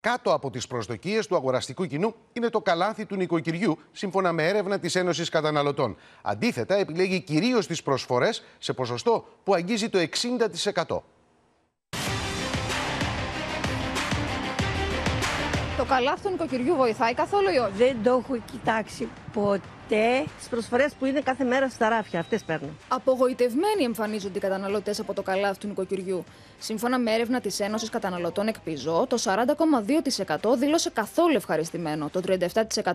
Κάτω από τις προσδοκίες του αγοραστικού κοινού είναι το καλάθι του νοικοκυριού, σύμφωνα με έρευνα της Ένωσης Καταναλωτών. Αντίθετα, επιλέγει κυρίως τις προσφορές σε ποσοστό που αγγίζει το 60%. Το καλάθι του νοικοκυριού βοηθάει καθόλου ή όχι; Δεν το έχω κοιτάξει ποτέ. Τις προσφορές που είναι κάθε μέρα στα ράφια, αυτές παίρνω. Απογοητευμένοι εμφανίζονται οι καταναλωτές από το καλάθι του νοικοκυριού. Σύμφωνα με έρευνα της Ένωσης Καταναλωτών Εκπιζώ, το 40,2% δήλωσε καθόλου ευχαριστημένο, το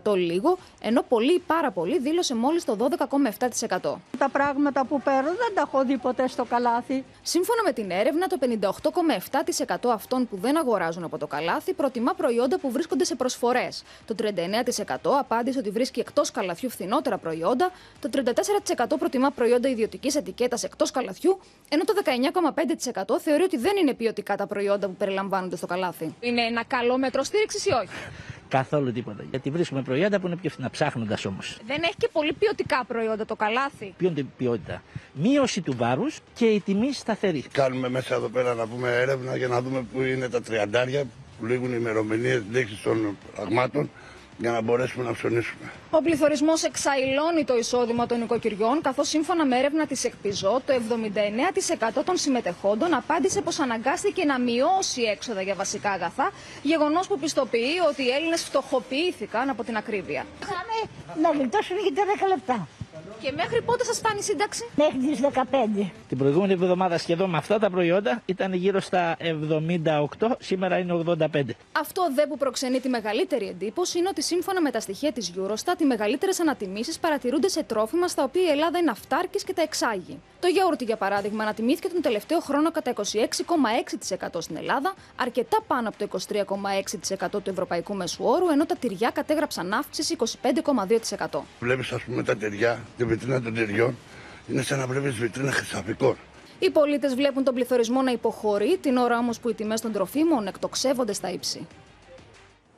37% λίγο, ενώ πολύ ή πάρα πολύ δήλωσε μόλις το 12,7%. Τα πράγματα που παίρνω δεν τα έχω δει ποτέ στο καλάθι. Σύμφωνα με την έρευνα, το 58,7% αυτών που δεν αγοράζουν από το καλάθι προτιμά προϊόντα που βρίσκονται σε προσφορές. Το 39% απάντησε ότι βρίσκει εκτός καλαθιού φθηνότερα προϊόντα, το 34% προτιμά προϊόντα ιδιωτικής ετικέτας εκτός καλαθιού, ενώ το 19,5% θεωρεί ότι δεν είναι ποιοτικά τα προϊόντα που περιλαμβάνονται στο καλάθι. Είναι ένα καλό μέτρο στήριξης ή όχι; Καθόλου τίποτα. Γιατί βρίσκουμε προϊόντα που είναι πιο φθηνά, ψάχνοντας όμως. Δεν έχει και πολύ ποιοτικά προϊόντα το καλάθι. Ποιο είναι ποιότητα; Μείωση του βάρους και η τιμή σταθερή. Κάνουμε μέσα εδώ πέρα να πούμε έρευνα για να δούμε πού είναι τα τριαντάρια που λήγουν οι ημερομηνίες λήξης των πραγμάτων για να μπορέσουμε να ψωνίσουμε. Ο πληθωρισμός εξαϊλώνει το εισόδημα των νοικοκυριών, καθώς σύμφωνα με έρευνα της Εκπιζώ, το 79% των συμμετεχόντων απάντησε πως αναγκάστηκε να μειώσει έξοδα για βασικά αγαθά, γεγονός που πιστοποιεί ότι οι Έλληνες φτωχοποιήθηκαν από την ακρίβεια. να γλιτώσουν για 10 λεπτά. Και μέχρι πότε σα φτάνει η σύνταξη; Μέχρι τις 15. Την προηγούμενη εβδομάδα σχεδόν με αυτά τα προϊόντα ήταν γύρω στα 78, σήμερα είναι 85. Αυτό δε που προξενεί τη μεγαλύτερη εντύπωση είναι ότι σύμφωνα με τα στοιχεία της Eurostat, οι μεγαλύτερες ανατιμήσεις παρατηρούνται σε τρόφιμα στα οποία η Ελλάδα είναι αυτάρκης και τα εξάγει. Το γιαούρτι, για παράδειγμα, ανατιμήθηκε τον τελευταίο χρόνο κατά 26,6% στην Ελλάδα, αρκετά πάνω από το 23,6% του ευρωπαϊκού μέσου όρου, ενώ τα τυριά κατέγραψαν αύξηση 25,2%. Βλέπεις, ας πούμε, τα τυριά, τη βιτρίνα των τυριών, είναι σαν να βλέπεις βιτρίνα χρυσαφικών. Οι πολίτες βλέπουν τον πληθωρισμό να υποχωρεί, την ώρα όμως που οι τιμές των τροφίμων εκτοξεύονται στα ύψη.